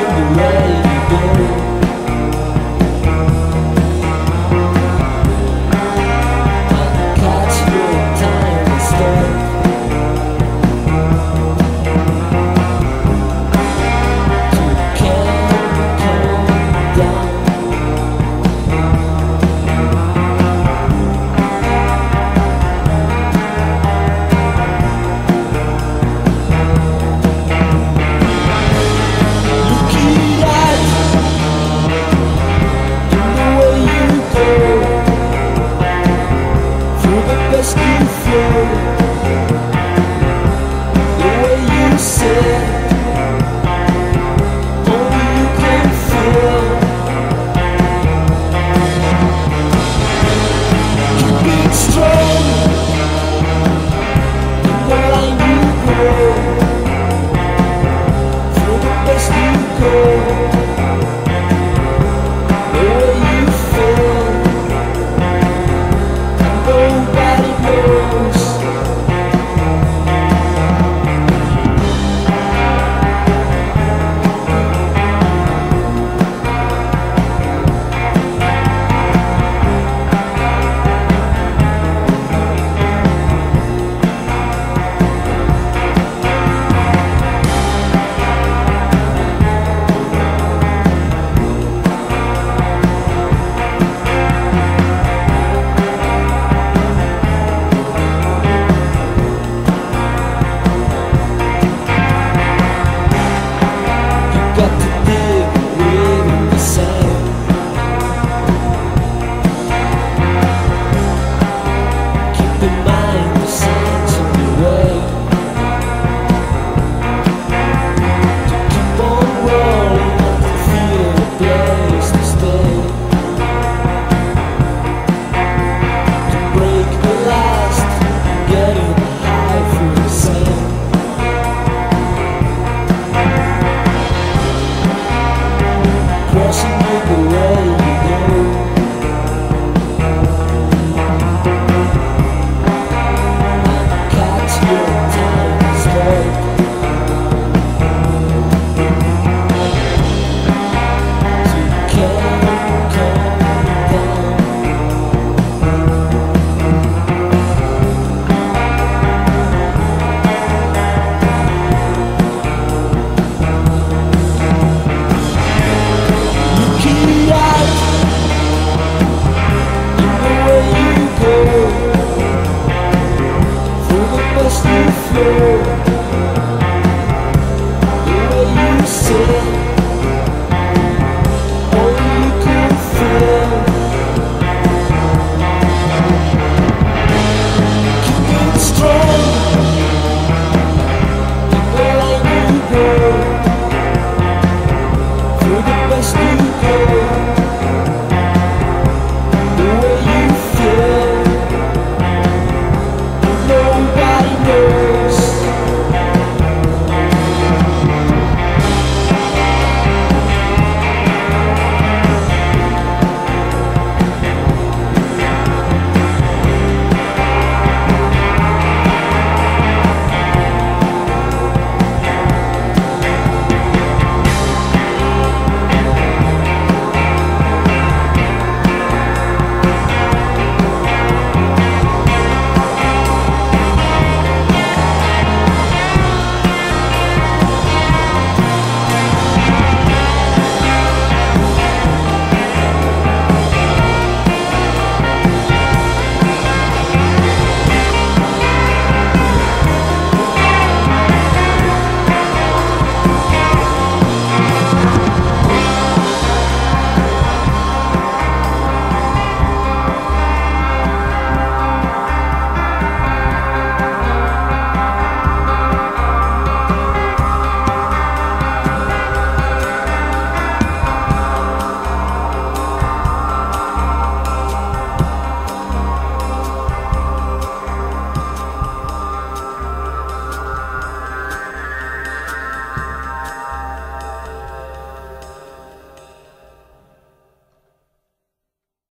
you and let you go. lost flow. The way you say.